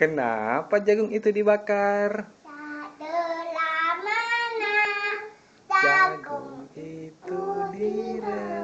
Kenapa jagung itu dibakar? Setelah mana Jagung itu direbus.